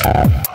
Thanks.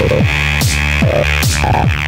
Oh.